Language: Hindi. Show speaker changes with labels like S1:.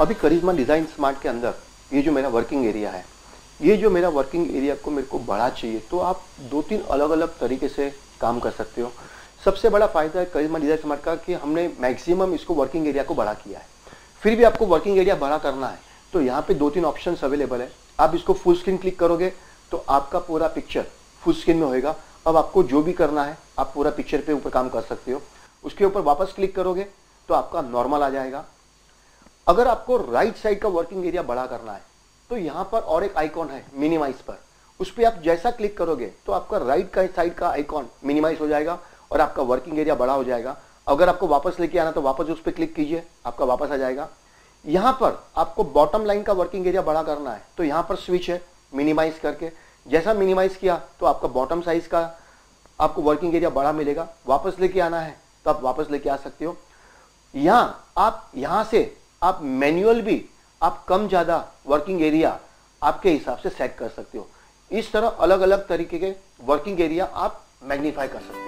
S1: अभी करिश्मा डिज़ाइन स्मार्ट के अंदर, ये जो मेरा वर्किंग एरिया है, ये जो मेरा वर्किंग एरिया को मेरे को बढ़ा चाहिए तो आप दो तीन अलग अलग तरीके से काम कर सकते हो। सबसे बड़ा फ़ायदा है करिश्मा डिज़ाइन स्मार्ट का कि हमने मैक्सिमम इसको वर्किंग एरिया को बड़ा किया है। फिर भी आपको वर्किंग एरिया बड़ा करना है तो यहाँ पे दो तीन ऑप्शन अवेलेबल है। आप इसको फुल स्क्रीन क्लिक करोगे तो आपका पूरा पिक्चर फुल स्क्रीन में होएगा। अब आपको जो भी करना है, आप पूरा पिक्चर पे ऊपर काम कर सकते हो। उसके ऊपर वापस क्लिक करोगे तो आपका नॉर्मल आ जाएगा। अगर आपको राइट साइड का वर्किंग एरिया बड़ा करना है तो यहाँ पर और एक आइकॉन है मिनिमाइज पर। उस पर आप जैसा क्लिक करोगे तो आपका राइट का साइड का आइकॉन मिनिमाइज हो जाएगा और आपका वर्किंग एरिया बड़ा हो जाएगा। अगर आपको वापस लेके आना तो वापस उस पर क्लिक कीजिए, आपका वापस आ जाएगा। यहाँ पर आपको बॉटम लाइन का वर्किंग एरिया बड़ा करना है तो यहाँ पर स्विच है मिनिमाइज करके। जैसा मिनिमाइज किया तो आपका बॉटम साइज़ का आपको वर्किंग एरिया बड़ा मिलेगा। वापस लेके आना है तो आप वापस लेके आ सकते हो। यहाँ, आप यहाँ से आप मैनुअल भी आप कम ज़्यादा वर्किंग एरिया आपके हिसाब से सेट कर सकते हो। इस तरह अलग अलग तरीके के वर्किंग एरिया आप मैग्नीफाई कर सकते हो।